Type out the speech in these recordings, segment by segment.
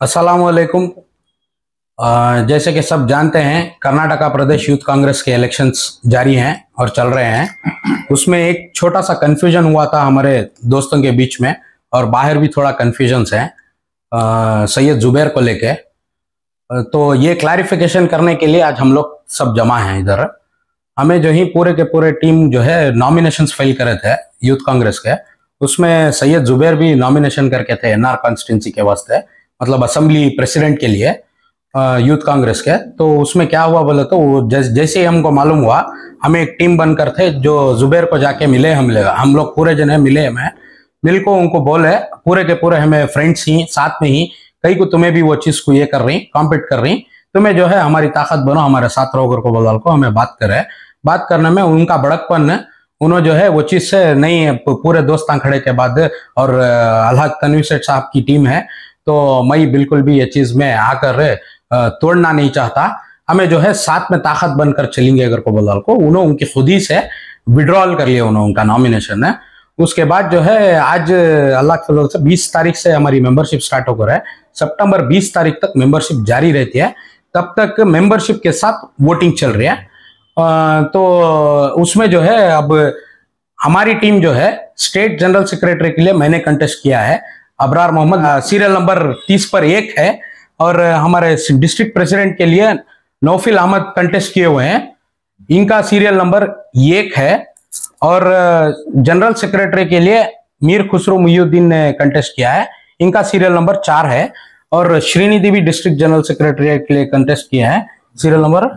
असलकुम जैसे कि सब जानते हैं, कर्नाटका प्रदेश यूथ कांग्रेस के इलेक्शंस जारी हैं और चल रहे हैं। उसमें एक छोटा सा कन्फ्यूज़न हुआ था हमारे दोस्तों के बीच में और बाहर भी थोड़ा कन्फ्यूजन्स है सैयद जुबैर को लेके। तो ये क्लैरिफिकेशन करने के लिए आज हम लोग सब जमा हैं इधर। हमें जो ही पूरे के पूरे टीम जो है नॉमिनेशन फ़ाइल करे थे यूथ कांग्रेस के। उसमें सैयद जुबैर भी नॉमिनेशन करके थे एनआर कॉन्स्टिट्यूंसी के वास्ते। मतलब असेंबली प्रेसिडेंट के लिए यूथ कांग्रेस के। तो उसमें क्या हुआ बोले तो जैसे ही हमको मालूम हुआ, हमें एक टीम बनकर थे जो जुबेर को जाके मिले हम ले हम लोग पूरे जने मिले हमें। मिल को उनको बोले, पूरे के पूरे हमें फ्रेंड्स ही, साथ में ही कई को तुम्हें भी वो चीज़ को ये कर रही कॉम्पीट कर रही, तुम्हें जो है हमारी ताकत बनो, हमारे साथ रहोगर को बोल को हमें बात करे। बात करने में उनका बड़कपन उन्होंने जो है वो चीज़ से नहीं, पूरे दोस्त खड़े के बाद, और अल्लाह तनवी सेठ साहब की टीम है तो मैं बिल्कुल भी ये चीज़ में आकर तोड़ना नहीं चाहता। हमें जो है साथ में ताकत बनकर चलेंगे अगर को बोलाल को। उन्होंने उनकी खुद ही से विड्रॉल कर लिया उन्होंने उनका नॉमिनेशन है उसके बाद जो है आज अल्लाह के से 20 तारीख से हमारी मेंबरशिप स्टार्ट होकर है। सितंबर 20 तारीख तक मेंबरशिप जारी रहती है। तब तक मेंबरशिप के साथ वोटिंग चल रही है। तो उसमें जो है अब हमारी टीम जो है स्टेट जनरल सेक्रेटरी के लिए मैंने कंटेस्ट किया है। अबरार मोहम्मद सीरियल नंबर तीस पर एक है और हमारे डिस्ट्रिक्ट प्रेसिडेंट के लिए नौफिल अहमद कंटेस्ट किए हुए हैं। इनका सीरियल नंबर एक है और जनरल सेक्रेटरी के लिए मीर खुसरो मुयुद्दीन ने कंटेस्ट किया है। इनका सीरियल नंबर चार है और श्रीनिधि भी डिस्ट्रिक्ट जनरल सेक्रेटरी के लिए कंटेस्ट किया है। सीरियल नंबर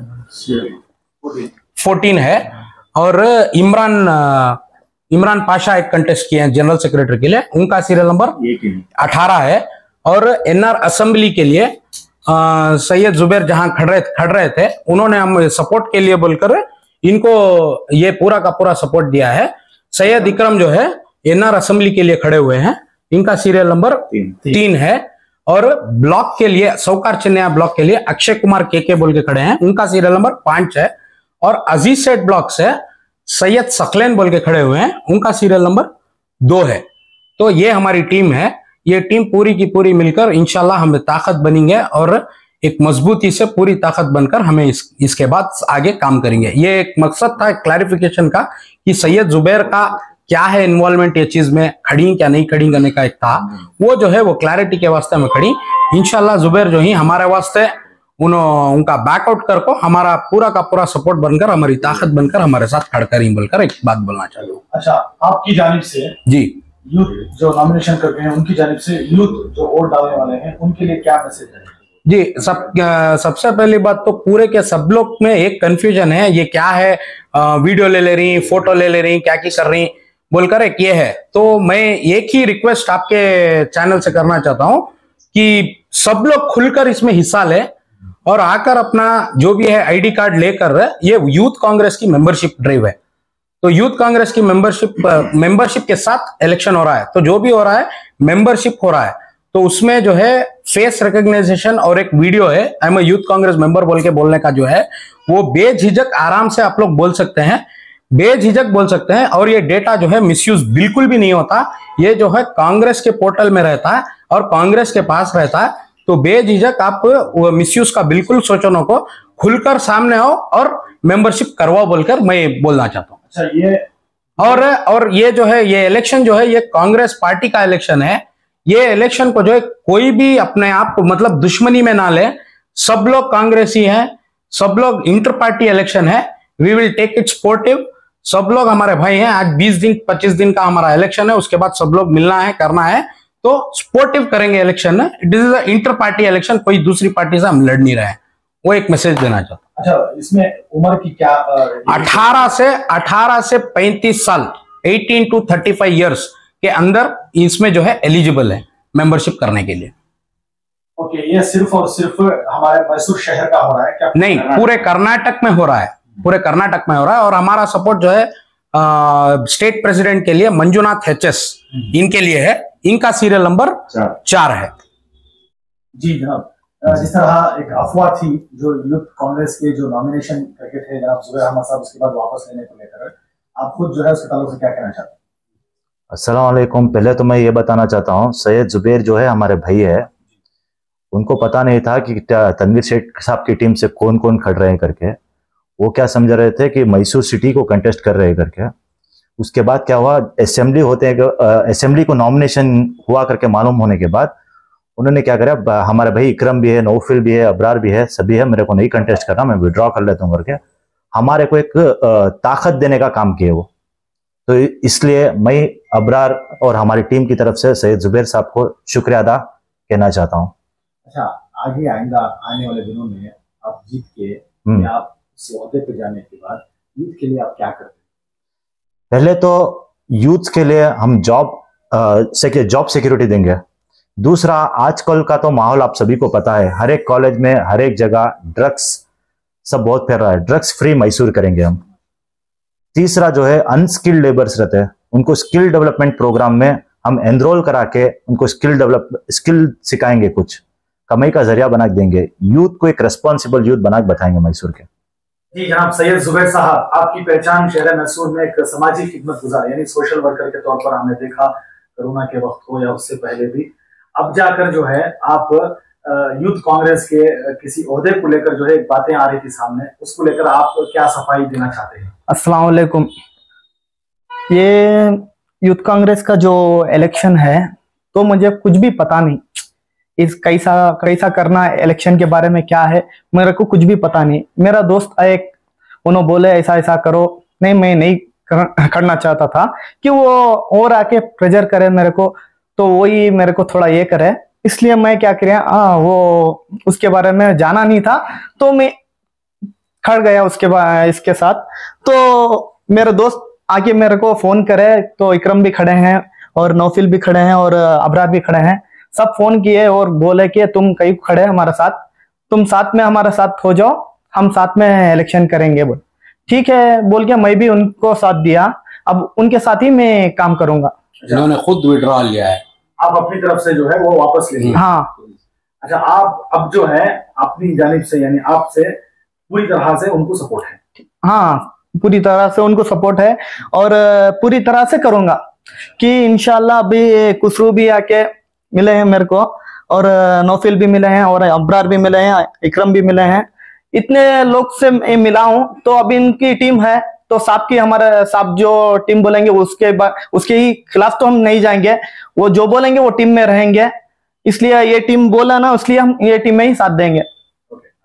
फोर्टीन है और इमरान इमरान पाशा एक कंटेस्ट किए हैं जनरल सेक्रेटरी के लिए। उनका सीरियल नंबर अठारह है। और एनआर असेंबली के लिए सैयद जुबैर जहाँ खड़ रहे खड़ रहे थे उन्होंने हम सपोर्ट के लिए बोलकर इनको ये पूरा का पूरा सपोर्ट दिया है। सैयद इकरम जो है एनआर असेंबली के लिए खड़े हुए हैं। इनका सीरियल नंबर तीन, तीन है। और ब्लॉक के लिए सौकार चिन्ह ब्लॉक के लिए अक्षय कुमार के के बोल के खड़े हैं। उनका सीरियल नंबर पाँच है। और अज़ीज़ सेठ ब्लॉक से सैयद सकलैन बोल के खड़े हुए हैं। उनका सीरियल नंबर दो है। तो ये हमारी टीम है। ये टीम पूरी की पूरी मिलकर इनशाला हमें ताकत बनेंगे और एक मजबूती से पूरी ताकत बनकर हमें इस, इसके बाद आगे काम करेंगे। ये एक मकसद था क्लैरिफिकेशन का कि सैयद जुबैर का क्या है इन्वॉल्वमेंट ये चीज़ में खड़ी क्या नहीं खड़ी करने का एक था। वो जो है वो क्लैरिटी के वास्ते में खड़ी। इनशाला जुबैर जो ही हमारे वास्ते उन उनका बैकआउट कर को हमारा पूरा का पूरा सपोर्ट बनकर हमारी ताकत बनकर हमारे साथ खड़कर ही बोलकर एक बात बोलना चाहिए अच्छा आपकी जानब से जी। यूथ जो नॉमिनेशन करते हैं उनकी जानब से यूथ जो वोट डालने वाले हैं उनके लिए क्या मैसेज है? जी सब सबसे पहली बात तो पूरे के सब लोग में एक कंफ्यूजन है ये क्या है? आ, वीडियो ले ले रही फ़ोटो ले ले रही क्या की कर रही? बोलकर एक ये है। तो मैं एक ही रिक्वेस्ट आपके चैनल से करना चाहता हूँ कि सब लोग खुलकर इसमें हिस्सा लें। और आकर अपना जो भी है आईडी कार्ड लेकर ये यूथ कांग्रेस की मेंबरशिप ड्राइव है। तो यूथ कांग्रेस की मेंबरशिप मेंबरशिप के साथ इलेक्शन हो रहा है। तो जो भी हो रहा है मेंबरशिप हो रहा है। तो उसमें जो है फेस रिकॉग्नाइजेशन और एक वीडियो है I am youth Congress member बोल के बोलने का जो है, वो बेझिझक आराम से आप लोग बोल सकते हैं। बेझिझक बोल सकते हैं और ये डेटा जो है मिसयूज बिल्कुल भी नहीं होता। ये जो है कांग्रेस के पोर्टल में रहता है और कांग्रेस के पास रहता है। तो बेझिझक आप मिसयूज का बिल्कुल सोचो न को खुलकर सामने आओ और मेंबरशिप करवाओ बोलकर मैं बोलना चाहता हूँ। अच्छा ये और और ये जो है ये इलेक्शन जो है ये कांग्रेस पार्टी का इलेक्शन है। ये इलेक्शन को जो है कोई भी अपने आप को मतलब दुश्मनी में ना ले। सब लोग कांग्रेसी हैं सब लोग इंटर पार्टी इलेक्शन है। We will take it supportive सब लोग हमारे भाई हैं आज 20 दिन 25 दिन का हमारा इलेक्शन है उसके बाद सब लोग मिलना है करना है। तो सपोर्टिव करेंगे इलेक्शन में it is inter party election कोई दूसरी पार्टी से हम लड़ नहीं रहे हैं। वो एक मैसेज देना चाहता अच्छा इसमें उम्र की क्या अठारह से अठारह से पैंतीस साल eighteen to thirty five years के अंदर इसमें जो है एलिजिबल है मेंबरशिप करने के लिए। ओके ये सिर्फ़ और सिर्फ़ हमारे मैसूर शहर का हो रहा है क्या? नहीं पूरे कर्नाटक में हो रहा है। पूरे कर्नाटक में हो रहा है और हमारा सपोर्ट जो है आ, स्टेट प्रेसिडेंट के लिए मंजुनाथ एच हम्म। इनके लिए है। इनका सीरियल नंबर चार। है। जी जनाब जिस तरह एक अफवाह थी जो यूथ कांग्रेस के जो नॉमिनेशन करके थे जनाब जुबैर अहमद साहब उसके बाद वापस लेने को लेकर आप खुद जो है उसके ताल्लुक से क्या कहना चाहते हैं? अस्सलाम वालेकुम पहले तो मैं ये बताना चाहता हूँ सैयद जुबैर जो है हमारे भाई है। उनको पता नहीं था कि तनवीर शेख साहब की टीम से कौन कौन खड़ रहे हैं करके। वो क्या समझ रहे थे कि मैसूर सिटी को कंटेस्ट कर रहे हैं करके। उसके बाद क्या हुआ? असेंबली होते हैं असेंबली को नॉमिनेशन हुआ करके मालूम होने के बाद उन्होंने क्या करा? हमारे भाई इक्रम भी है नौफिल भी है अबरार भी है सभी है मेरे को नहीं कंटेस्ट करना मैं विड्रॉ कर लेता हूँ करके हमारे को एक ताकत देने का काम किए वो। तो इसलिए मैं अबरार और हमारी टीम की तरफ़ से सैयद जुबैर साहब को शुक्रिया अदा कहना चाहता हूँ। अच्छा आगे आइंदा आने वाले दिनों में आप जीत के हम्म। आप पे जाने के बाद यूथ के लिए आप क्या करते हैं? पहले तो यूथ के लिए हम जॉब से जॉब सिक्योरिटी देंगे। दूसरा, आजकल का तो माहौल आप सभी को पता है, हर एक कॉलेज में, हर एक जगह ड्रग्स सब बहुत फैल रहा है। ड्रग्स फ्री मैसूर करेंगे हम। तीसरा जो है अनस्किल्ड लेबर्स रहते हैं। उनको स्किल डेवलपमेंट प्रोग्राम में हम एनरोल करा के उनको स्किल डेवलप स्किल सिखाएँगे कुछ। कमाई का ज़रिया बना देंगे। यूथ को एक रेस्पॉन्सिबल यूथ बना, बताएँगे मैसूर के। जी जनाब, सैयद जुबैर साहब, आपकी पहचान शहर मैसूर में एक सामाजिक खिदमत गुजार, यानी सोशल वर्कर के तौर पर हमने देखा कोरोना के वक्त हो या उससे पहले भी। अब जाकर जो है, आप यूथ कांग्रेस के किसी अहदे को लेकर जो है बातें आ रही थी सामने, उसको लेकर आप क्या सफ़ाई देना चाहते हैं? अस्सलाम ये यूथ कांग्रेस का जो इलेक्शन है तो मुझे कुछ भी पता नहीं। इस कैसा कैसा करना इलेक्शन के बारे में क्या है मेरे को कुछ भी पता नहीं। मेरा दोस्त एक उन्होंने बोले ऐसा ऐसा करो। नहीं मैं नहीं कर, करना चाहता था कि वो और आके प्रेजर करे मेरे को तो वही मेरे को थोड़ा ये करे। इसलिए मैं क्या करें हाँ वो उसके बारे में जाना नहीं था तो मैं खड़ गया उसके इसके साथ। तो मेरे दोस्त आके मेरे को फ़ोन करे तो इक्रम भी खड़े हैं और नौफिल भी खड़े हैं और अबरार भी खड़े हैं। सब फ़ोन किए और बोले कि तुम कहीं खड़े हमारे साथ। तुम साथ में हमारे साथ हो जाओ हम साथ में इलेक्शन करेंगे बोल। ठीक है बोल के मैं भी उनको साथ दिया। अब उनके साथ ही मैं काम करूँगा। इन्होंने खुद विड्रॉ लिया है। आप अपनी तरफ़ से जो है वो वापस ले हाँ। अच्छा आप अब जो है अपनी जानिब से यानी आपसे पूरी तरह से उनको सपोर्ट है। हाँ पूरी तरह से उनको सपोर्ट है। और पूरी तरह से करूँगा कि इनशाला अभी कुसरू भी आके मिले हैं मेरे को और नौफिल भी मिले हैं और अब्रार भी मिले हैं इक्रम भी मिले हैं। इतने लोग से मिला हूँ तो अभी इनकी टीम है तो साहब की हमारे साहब जो टीम बोलेंगे उसके उसके ही खिलाफ तो हम नहीं जाएँगे वो जो बोलेंगे वो टीम में रहेंगे। इसलिए ये टीम बोला ना इसलिए हम ये टीम में ही साथ देंगे।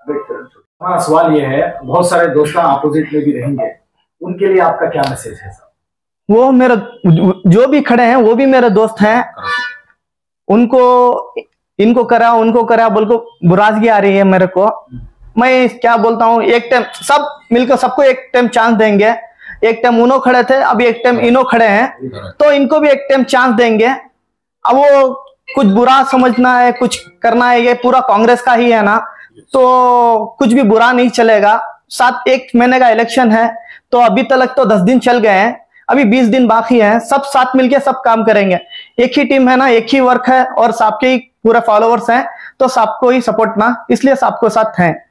हमारा सवाल ये है बहुत सारे दोस्त अपोजिट में भी रहेंगे उनके लिए आपका क्या मैसेज है वो मेरे जो भी खड़े हैं वो भी मेरे दोस्त हैं। उनको, इनको करा, उनको करा बोल को बुराजगी आ रही है मेरे को। मैं क्या बोलता हूँ, एक टाइम सब मिलकर सबको एक टाइम चांस देंगे। एक टाइम उनो खड़े थे अब एक टाइम इनो खड़े हैं। तो इनको भी एक टाइम चांस देंगे। अब वो कुछ बुरा समझना है, कुछ करना है, ये पूरा कांग्रेस का ही है ना। तो कुछ भी बुरा नहीं चलेगा। सात, एक महीने का इलेक्शन है तो अभी तक तो दस दिन चल गए हैं। अभी बीस दिन बाकी हैं, सब साथ मिलके सब काम करेंगे। एक ही टीम है ना, एक ही वर्क है और सबके ही पूरा फॉलोअर्स हैं तो सबको ही सपोर्ट ना, इसलिए सबको साथ हैं।